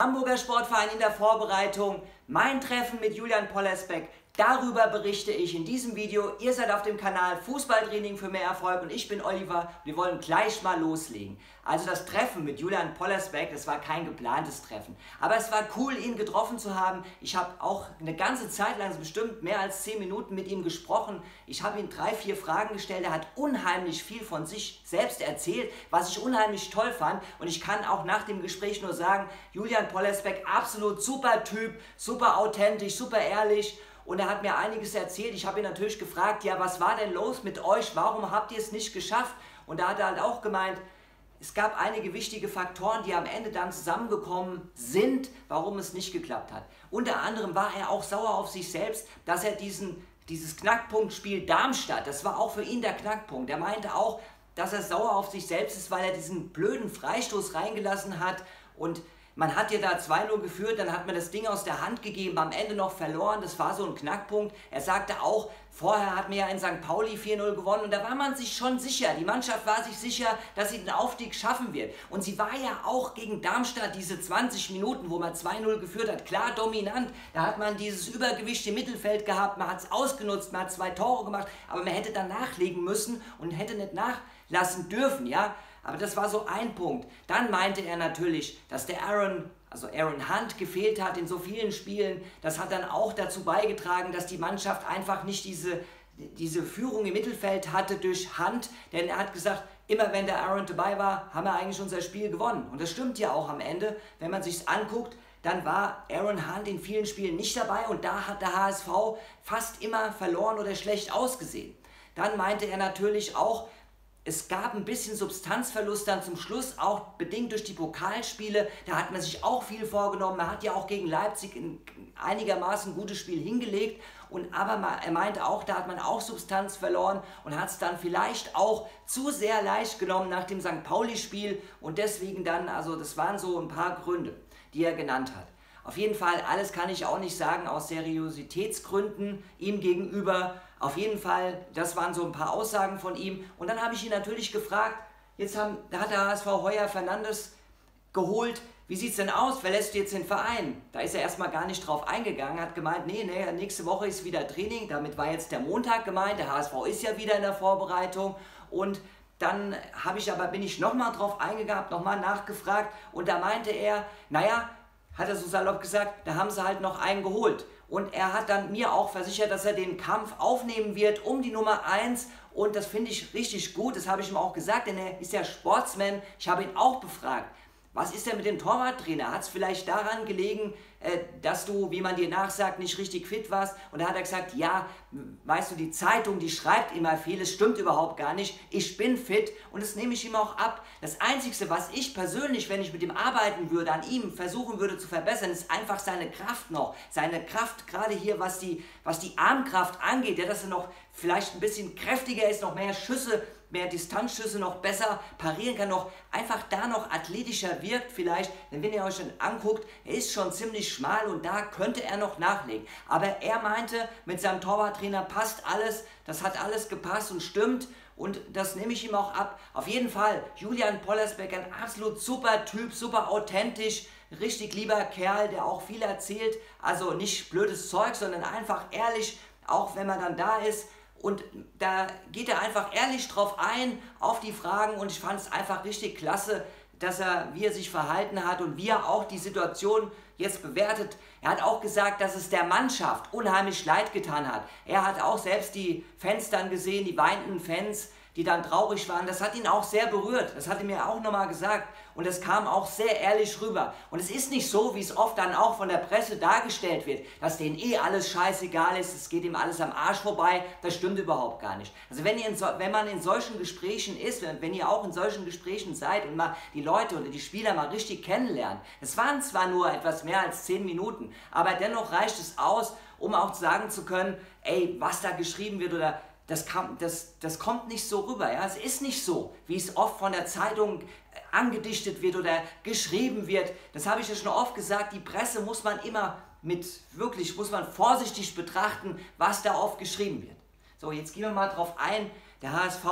Hamburger Sportverein in der Vorbereitung, mein Treffen mit Julian Pollersbeck, Darüber berichte ich in diesem Video. Ihr seid auf dem Kanal Fußballtraining für mehr Erfolg und ich bin Oliver. Wir wollen gleich mal loslegen. Also das Treffen mit Julian Pollersbeck, das war kein geplantes Treffen. Aber es war cool, ihn getroffen zu haben. Ich habe auch eine ganze Zeit lang, bestimmt mehr als zehn Minuten mit ihm gesprochen. Ich habe ihm drei, vier Fragen gestellt. Er hat unheimlich viel von sich selbst erzählt, was ich unheimlich toll fand. Und ich kann auch nach dem Gespräch nur sagen, Julian Pollersbeck, absolut super Typ, super authentisch, super ehrlich und er hat mir einiges erzählt. Ich habe ihn natürlich gefragt, ja, was war denn los mit euch? Warum habt ihr es nicht geschafft? Und da hat er halt auch gemeint, es gab einige wichtige Faktoren, die am Ende dann zusammengekommen sind, warum es nicht geklappt hat. Unter anderem war er auch sauer auf sich selbst, dass er diesen, dieses Knackpunktspiel Darmstadt, das war auch für ihn der Knackpunkt. Er meinte auch, dass er sauer auf sich selbst ist, weil er diesen blöden Freistoß reingelassen hat und man hat ja da 2-0 geführt, dann hat man das Ding aus der Hand gegeben, am Ende noch verloren. Das war so ein Knackpunkt. Er sagte auch, vorher hat man ja in St. Pauli 4-0 gewonnen und da war man sich schon sicher. Die Mannschaft war sich sicher, dass sie den Aufstieg schaffen wird. Und sie war ja auch gegen Darmstadt diese 20 Minuten, wo man 2-0 geführt hat, klar dominant. Da hat man dieses Übergewicht im Mittelfeld gehabt, man hat es ausgenutzt, man hat zwei Tore gemacht, aber man hätte dann nachlegen müssen und hätte nicht nachlassen dürfen, ja. Aber das war so ein Punkt. Dann meinte er natürlich, dass der Aaron, also Aaron Hunt, gefehlt hat in so vielen Spielen. Das hat dann auch dazu beigetragen, dass die Mannschaft einfach nicht diese, diese Führung im Mittelfeld hatte durch Hunt. Denn er hat gesagt, immer wenn der Aaron dabei war, haben wir eigentlich unser Spiel gewonnen. Und das stimmt ja auch am Ende. Wenn man sich anguckt, dann war Aaron Hunt in vielen Spielen nicht dabei und da hat der HSV fast immer verloren oder schlecht ausgesehen. Dann meinte er natürlich auch, es gab ein bisschen Substanzverlust dann zum Schluss, auch bedingt durch die Pokalspiele. Da hat man sich auch viel vorgenommen. Man hat ja auch gegen Leipzig ein einigermaßen gutes Spiel hingelegt. Und aber er meinte auch, da hat man auch Substanz verloren und hat es dann vielleicht auch zu sehr leicht genommen nach dem St. Pauli-Spiel. Und deswegen dann, also das waren so ein paar Gründe, die er genannt hat. Auf jeden Fall, alles kann ich auch nicht sagen aus Seriositätsgründen ihm gegenüber. Auf jeden Fall, das waren so ein paar Aussagen von ihm. Und dann habe ich ihn natürlich gefragt, jetzt haben, da hat der HSV Heuer Fernandes geholt, wie sieht es denn aus? Verlässt du jetzt den Verein? Da ist er erstmal gar nicht drauf eingegangen, hat gemeint, nee, nee, nächste Woche ist wieder Training. Damit war jetzt der Montag gemeint, der HSV ist ja wieder in der Vorbereitung. Und dann habe ich aber, bin ich nochmal drauf eingegangen, nochmal nachgefragt und da meinte er, naja, hat er so salopp gesagt, da haben sie halt noch einen geholt. Und er hat dann mir auch versichert, dass er den Kampf aufnehmen wird um die Nummer 1. Und das finde ich richtig gut, das habe ich ihm auch gesagt, denn er ist ja Sportsman. Ich habe ihn auch befragt. Was ist denn mit dem Torwarttrainer? Hat es vielleicht daran gelegen, äh, dass du, wie man dir nachsagt, nicht richtig fit warst? Und da hat er gesagt, ja, weißt du, die Zeitung, die schreibt immer viel, es stimmt überhaupt gar nicht. Ich bin fit und das nehme ich ihm auch ab. Das Einzige, was ich persönlich, wenn ich mit ihm arbeiten würde, an ihm versuchen würde zu verbessern, ist einfach seine Kraft noch. Seine Kraft, gerade hier, was die, was die Armkraft angeht, ja, dass er noch vielleicht ein bisschen kräftiger ist, noch mehr Schüsse mehr Distanzschüsse noch besser parieren kann, noch einfach da noch athletischer wirkt vielleicht. Denn wenn ihr euch schon anguckt, er ist schon ziemlich schmal und da könnte er noch nachlegen. Aber er meinte, mit seinem Torwarttrainer passt alles, das hat alles gepasst und stimmt. Und das nehme ich ihm auch ab. Auf jeden Fall, Julian Pollersbeck, ein absolut super Typ, super authentisch, richtig lieber Kerl, der auch viel erzählt. Also nicht blödes Zeug, sondern einfach ehrlich, auch wenn man dann da ist und da geht er einfach ehrlich drauf ein, auf die Fragen. Und ich fand es einfach richtig klasse, dass er, wie er sich verhalten hat und wie er auch die Situation jetzt bewertet. Er hat auch gesagt, dass es der Mannschaft unheimlich leid getan hat. Er hat auch selbst die Fans dann gesehen, die weinenden Fans die dann traurig waren, das hat ihn auch sehr berührt. Das hat er mir auch nochmal gesagt. Und es kam auch sehr ehrlich rüber. Und es ist nicht so, wie es oft dann auch von der Presse dargestellt wird, dass denen eh alles scheißegal ist, es geht ihm alles am Arsch vorbei. Das stimmt überhaupt gar nicht. Also wenn, ihr so, wenn man in solchen Gesprächen ist, wenn ihr auch in solchen Gesprächen seid und mal die Leute oder die Spieler mal richtig kennenlernt, es waren zwar nur etwas mehr als zehn Minuten, aber dennoch reicht es aus, um auch sagen zu können, ey, was da geschrieben wird oder das, kam, das, das kommt nicht so rüber. Ja? Es ist nicht so, wie es oft von der Zeitung äh, angedichtet wird oder geschrieben wird. Das habe ich ja schon oft gesagt. Die Presse muss man immer mit, wirklich, muss man vorsichtig betrachten, was da oft geschrieben wird. So, jetzt gehen wir mal drauf ein. Der HSV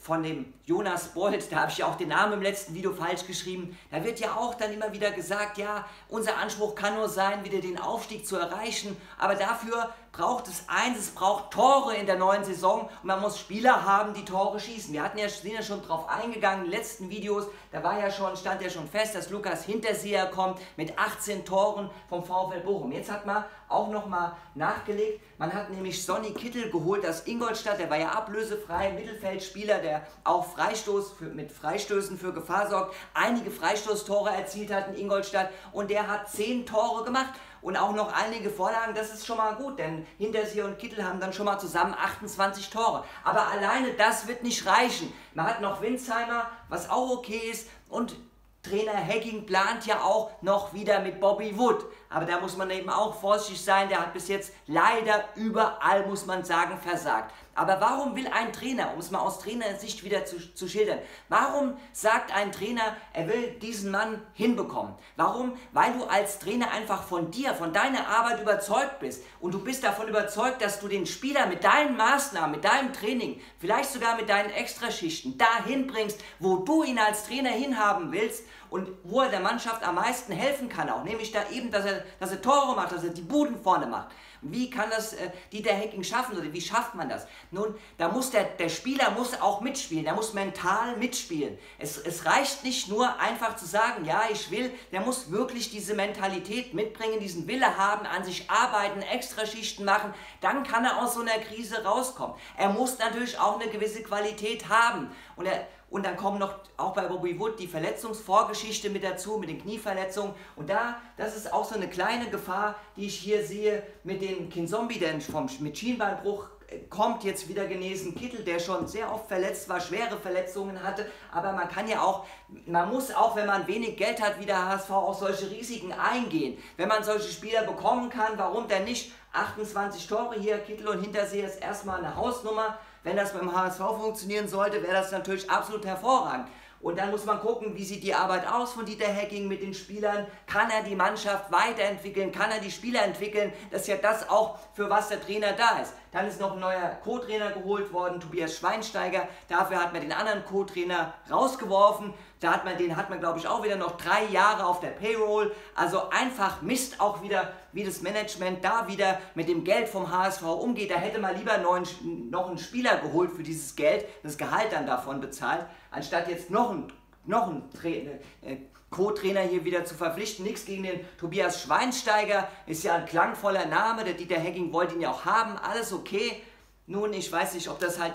von dem Jonas Bolt, da habe ich ja auch den Namen im letzten Video falsch geschrieben, da wird ja auch dann immer wieder gesagt, ja, unser Anspruch kann nur sein, wieder den Aufstieg zu erreichen, aber dafür braucht es eins, es braucht Tore in der neuen Saison. Und man muss Spieler haben, die Tore schießen. Wir hatten ja, sind ja schon drauf eingegangen in den letzten Videos, da war ja schon, stand ja schon fest, dass Lukas Hinterseher kommt mit 18 Toren vom VfL Bochum. Jetzt hat man auch nochmal nachgelegt, man hat nämlich Sonny Kittel geholt aus Ingolstadt, der war ja ablösefrei, Mittelfeldspieler, der auch Freistoß für, mit Freistößen für Gefahr sorgt, einige Freistoßtore erzielt hat in Ingolstadt. Und der hat 10 Tore gemacht und auch noch einige Vorlagen, das ist schon mal gut, denn Hinterseher und Kittel haben dann schon mal zusammen 28 Tore. Aber alleine das wird nicht reichen. Man hat noch Winsheimer, was auch okay ist und Trainer Hacking plant ja auch noch wieder mit Bobby Wood. Aber da muss man eben auch vorsichtig sein. Der hat bis jetzt leider überall, muss man sagen, versagt. Aber warum will ein Trainer, um es mal aus Trainersicht wieder zu, zu schildern, warum sagt ein Trainer, er will diesen Mann hinbekommen? Warum? Weil du als Trainer einfach von dir, von deiner Arbeit überzeugt bist. Und du bist davon überzeugt, dass du den Spieler mit deinen Maßnahmen, mit deinem Training, vielleicht sogar mit deinen Extraschichten dahin bringst, wo du ihn als Trainer hinhaben willst und wo er der Mannschaft am meisten helfen kann auch, nämlich da eben, dass er, dass er Tore macht, dass er die Buden vorne macht. Wie kann das äh, Dieter Hecking schaffen oder wie schafft man das? Nun, da muss der, der Spieler muss auch mitspielen, der muss mental mitspielen. Es, es reicht nicht nur einfach zu sagen, ja, ich will, der muss wirklich diese Mentalität mitbringen, diesen Wille haben, an sich arbeiten, Extraschichten machen, dann kann er aus so einer Krise rauskommen. Er muss natürlich auch eine gewisse Qualität haben und er, und dann kommen noch auch bei Bobby Wood die Verletzungsvorgeschichte mit dazu, mit den Knieverletzungen. Und da, das ist auch so eine kleine Gefahr, die ich hier sehe mit den Kinzombie, der vom, mit Schienbeinbruch äh, kommt jetzt wieder genesen. Kittel, der schon sehr oft verletzt war, schwere Verletzungen hatte. Aber man kann ja auch, man muss auch, wenn man wenig Geld hat, wie der HSV, auch solche Risiken eingehen. Wenn man solche Spieler bekommen kann, warum denn nicht? 28 Tore hier, Kittel und Hintersee ist erstmal eine Hausnummer. Wenn das beim HSV funktionieren sollte, wäre das natürlich absolut hervorragend. Und dann muss man gucken, wie sieht die Arbeit aus von Dieter Hecking mit den Spielern. Kann er die Mannschaft weiterentwickeln? Kann er die Spieler entwickeln? Das ist ja das auch, für was der Trainer da ist. Dann ist noch ein neuer Co-Trainer geholt worden, Tobias Schweinsteiger. Dafür hat man den anderen Co-Trainer rausgeworfen. Da hat man, den hat man, glaube ich, auch wieder noch drei Jahre auf der Payroll. Also einfach Mist auch wieder, wie das Management da wieder mit dem Geld vom HSV umgeht. Da hätte man lieber neuen, noch einen Spieler geholt für dieses Geld, das Gehalt dann davon bezahlt, anstatt jetzt noch einen, noch einen äh, Co-Trainer hier wieder zu verpflichten. Nichts gegen den Tobias Schweinsteiger, ist ja ein klangvoller Name. Der Dieter Hecking wollte ihn ja auch haben, alles okay. Nun, ich weiß nicht, ob das halt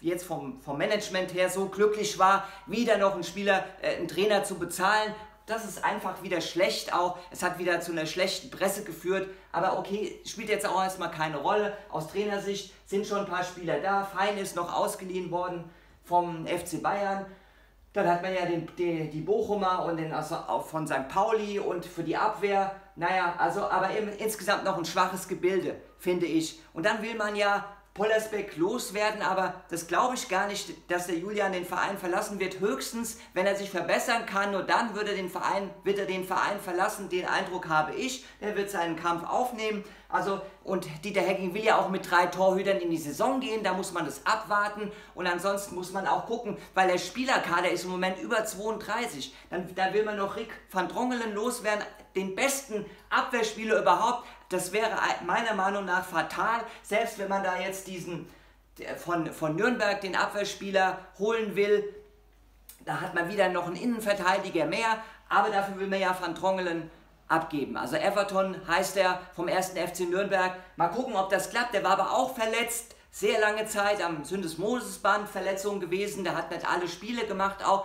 jetzt vom, vom Management her so glücklich war, wieder noch einen Spieler, äh, einen Trainer zu bezahlen. Das ist einfach wieder schlecht auch. Es hat wieder zu einer schlechten Presse geführt. Aber okay, spielt jetzt auch erstmal keine Rolle. Aus Trainersicht sind schon ein paar Spieler da. Fein ist noch ausgeliehen worden vom FC Bayern. Dann hat man ja den, den, die Bochumer und den also von St. Pauli und für die Abwehr. Naja, also aber eben insgesamt noch ein schwaches Gebilde, finde ich. Und dann will man ja Pollersbeck loswerden, aber das glaube ich gar nicht, dass der Julian den Verein verlassen wird. Höchstens, wenn er sich verbessern kann, nur dann wird er den Verein, wird er den Verein verlassen. Den Eindruck habe ich. Er wird seinen Kampf aufnehmen. Also, und Dieter Hecking will ja auch mit drei Torhütern in die Saison gehen, da muss man das abwarten. Und ansonsten muss man auch gucken, weil der Spielerkader ist im Moment über 32. Dann, dann will man noch Rick van Drongelen loswerden, den besten Abwehrspieler überhaupt. Das wäre meiner Meinung nach fatal, selbst wenn man da jetzt diesen von, von Nürnberg den Abwehrspieler holen will. Da hat man wieder noch einen Innenverteidiger mehr, aber dafür will man ja Van Drongelen abgeben. Also Everton heißt er vom 1. FC Nürnberg. Mal gucken, ob das klappt. Der war aber auch verletzt sehr lange Zeit am Syndesmosisband Verletzung gewesen, der hat nicht alle Spiele gemacht auch.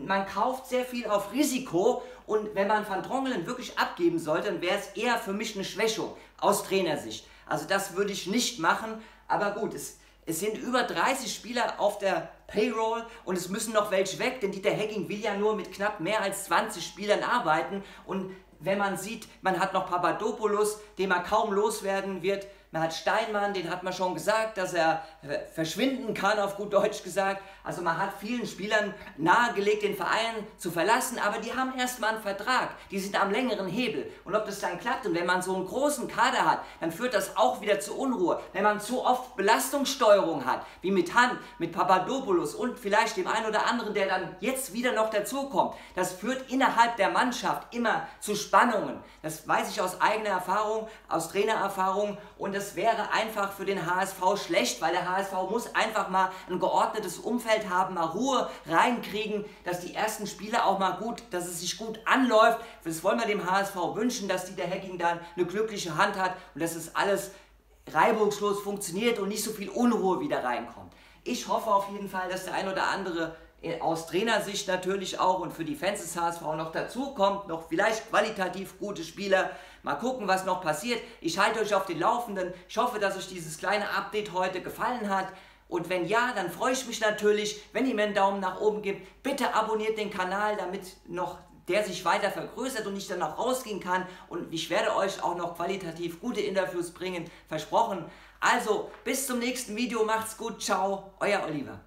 Man kauft sehr viel auf Risiko und wenn man Van Drongelen wirklich abgeben sollte, dann wäre es eher für mich eine Schwächung aus Trainersicht. Also das würde ich nicht machen, aber gut, es, es sind über 30 Spieler auf der Payroll und es müssen noch welche weg, denn Dieter Hecking will ja nur mit knapp mehr als 20 Spielern arbeiten und wenn man sieht, man hat noch Papadopoulos, den man kaum loswerden wird, Man hat Steinmann, den hat man schon gesagt, dass er verschwinden kann, auf gut Deutsch gesagt. Also man hat vielen Spielern nahegelegt, den Verein zu verlassen, aber die haben erstmal einen Vertrag. Die sind am längeren Hebel. Und ob das dann klappt und wenn man so einen großen Kader hat, dann führt das auch wieder zu Unruhe. Wenn man zu oft Belastungssteuerung hat, wie mit Hand, mit Papadopoulos und vielleicht dem einen oder anderen, der dann jetzt wieder noch dazukommt, das führt innerhalb der Mannschaft immer zu Spannungen. Das weiß ich aus eigener Erfahrung, aus Trainererfahrung und es wäre einfach für den HSV schlecht, weil der HSV muss einfach mal ein geordnetes Umfeld haben, mal Ruhe reinkriegen, dass die ersten Spiele auch mal gut, dass es sich gut anläuft. Das wollen wir dem HSV wünschen, dass die der Hacking dann eine glückliche Hand hat und dass es alles reibungslos funktioniert und nicht so viel Unruhe wieder reinkommt. Ich hoffe auf jeden Fall, dass der ein oder andere äh, aus Trainersicht natürlich auch und für die Fans des HSV noch dazu kommt, noch vielleicht qualitativ gute Spieler. Mal gucken, was noch passiert. Ich halte euch auf den Laufenden. Ich hoffe, dass euch dieses kleine Update heute gefallen hat. Und wenn ja, dann freue ich mich natürlich, wenn ihr mir einen Daumen nach oben gebt. Bitte abonniert den Kanal, damit noch der sich weiter vergrößert und ich dann noch rausgehen kann. Und ich werde euch auch noch qualitativ gute Interviews bringen, versprochen. Also, bis zum nächsten Video, macht's gut, ciao, euer Oliver.